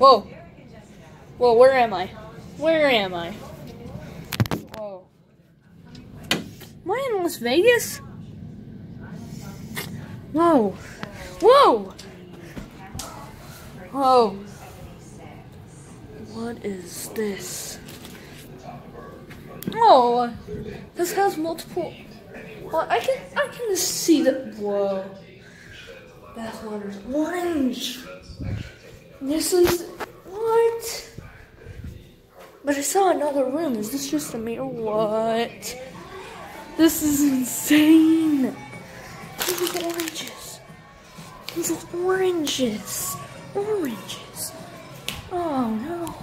Whoa. Whoa, where am I? Where am I? Whoa. Am I in Las Vegas? Whoa. Whoa! Whoa. What is this? Oh, this has multiple. I can I can see the. Whoa. Bath water's orange. This is what? But I saw another room. Is this just a mirror? What? This is insane. These oranges. These oranges. Oranges. Oh no.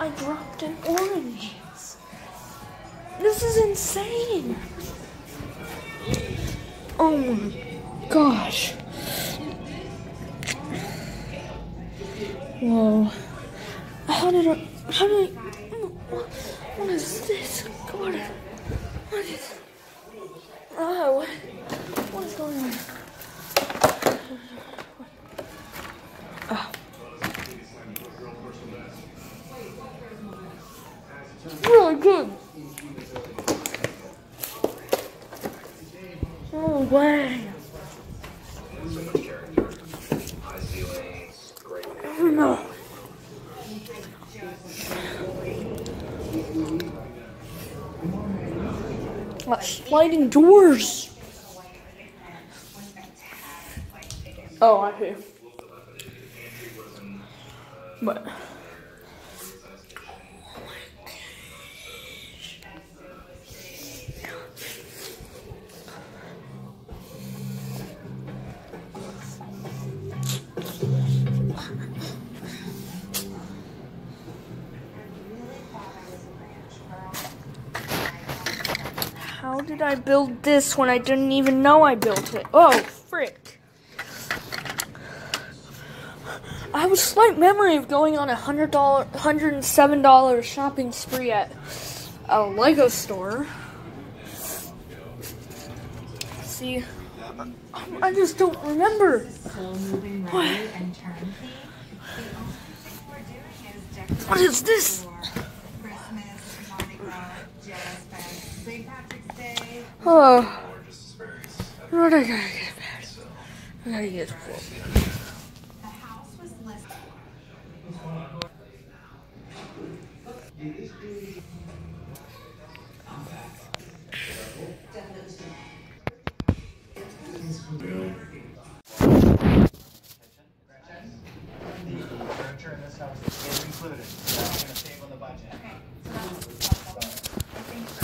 I dropped an orange. This is insane. Oh my gosh. Whoa. How did I, how did I, what is this? What, what is, oh, what, what is going on? Oh. Really good. Oh, no way. Oh no. Sliding doors. Oh, I see. But. How did I build this when I didn't even know I built it? Oh, frick. I have a slight memory of going on a hundred dollar, hundred and seven dollar shopping spree at a Lego store. See, I just don't remember. What is this? Oh, what I gotta get back. I gotta get full. The this house is included, so I'm gonna save on the budget. These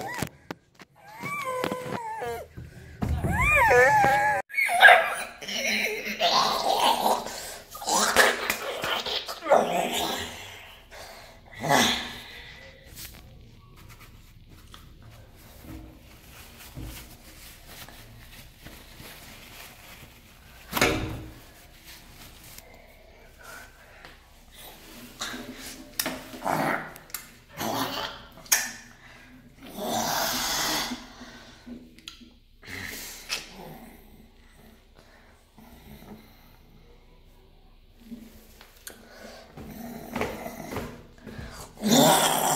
Yeah.